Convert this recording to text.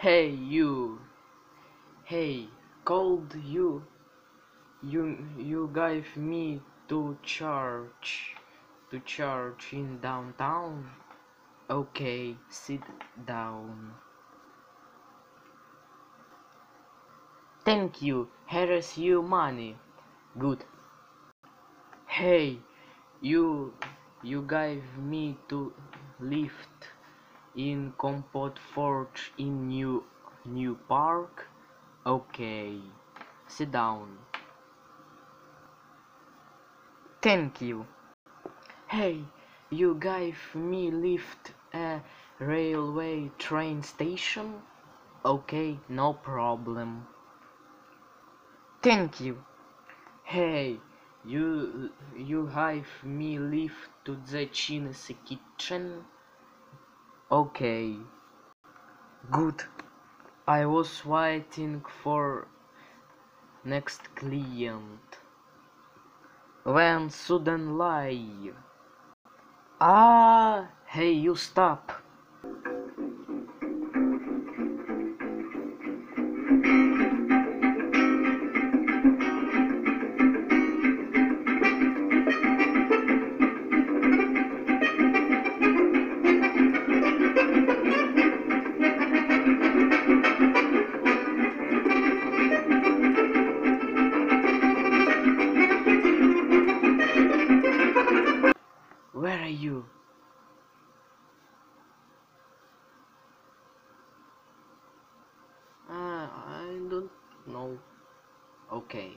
Hey you. Hey, called you. You you gave me to charge to charge in downtown. Okay, sit down. Thank you. Here is your money. Good. Hey, you you gave me to lift in Compot Forge in New New Park. Okay, sit down. Thank you. Hey, you gave me lift a railway train station. Okay, no problem. Thank you. Hey, you you have me lift to the Chinese kitchen. Okay. Good. I was waiting for next client. When suddenly Ah hey you stop. You? Uh, I don't know. Okay.